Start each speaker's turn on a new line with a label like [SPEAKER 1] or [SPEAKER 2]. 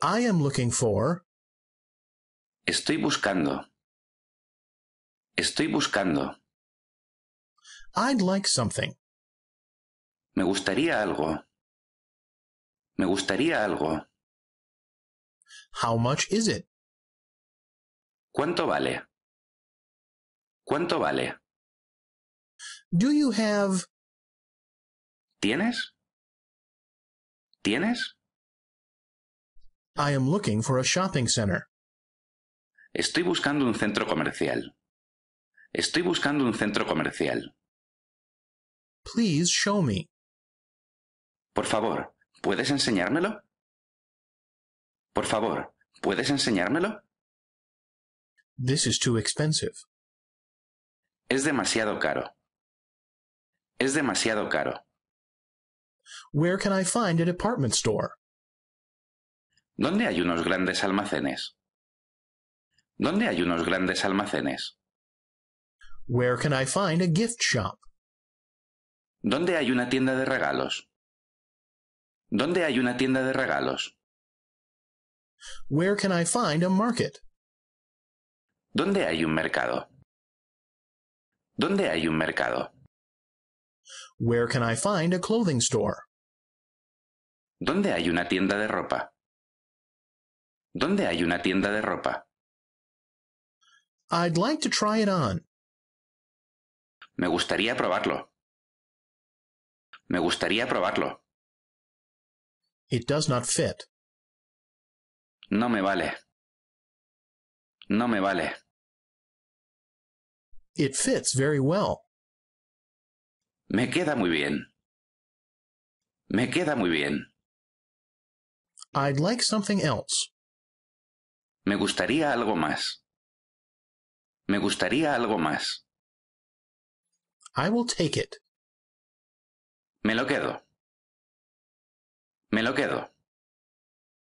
[SPEAKER 1] I am looking for.
[SPEAKER 2] Estoy buscando. Estoy buscando.
[SPEAKER 1] I'd like something.
[SPEAKER 2] Me gustaría algo. Me gustaría algo.
[SPEAKER 1] How much is it?
[SPEAKER 2] ¿Cuánto vale? ¿Cuánto vale?
[SPEAKER 1] Do you have.
[SPEAKER 2] ¿Tienes? ¿Tienes?
[SPEAKER 1] I am looking for a shopping center.
[SPEAKER 2] Estoy buscando un centro comercial. Estoy buscando un centro comercial.
[SPEAKER 1] Please show me.
[SPEAKER 2] Por favor, ¿puedes enseñármelo? Por favor, ¿puedes enseñármelo?
[SPEAKER 1] This is too expensive.
[SPEAKER 2] Es demasiado caro. Es demasiado caro.
[SPEAKER 1] Where can I find a department store?
[SPEAKER 2] ¿Dónde hay unos grandes almacenes? ¿Dónde hay unos grandes almacenes?
[SPEAKER 1] Where can I find a gift shop?
[SPEAKER 2] ¿Dónde hay una tienda de regalos? ¿Dónde hay una tienda de regalos?
[SPEAKER 1] Where can I find a market?
[SPEAKER 2] ¿Dónde hay un mercado? ¿Dónde hay un mercado?
[SPEAKER 1] Where can I find a clothing store?
[SPEAKER 2] ¿Dónde hay una tienda de ropa? ¿Dónde hay una tienda de ropa?
[SPEAKER 1] I'd like to try it on.
[SPEAKER 2] Me gustaría probarlo. Me gustaría probarlo.
[SPEAKER 1] It does not fit.
[SPEAKER 2] No me vale. No me vale.
[SPEAKER 1] It fits very well.
[SPEAKER 2] Me queda muy bien. Me queda muy bien.
[SPEAKER 1] I'd like something else.
[SPEAKER 2] Me gustaría algo más. Me gustaría algo más.
[SPEAKER 1] I will take it.
[SPEAKER 2] Me lo quedo. Me lo quedo.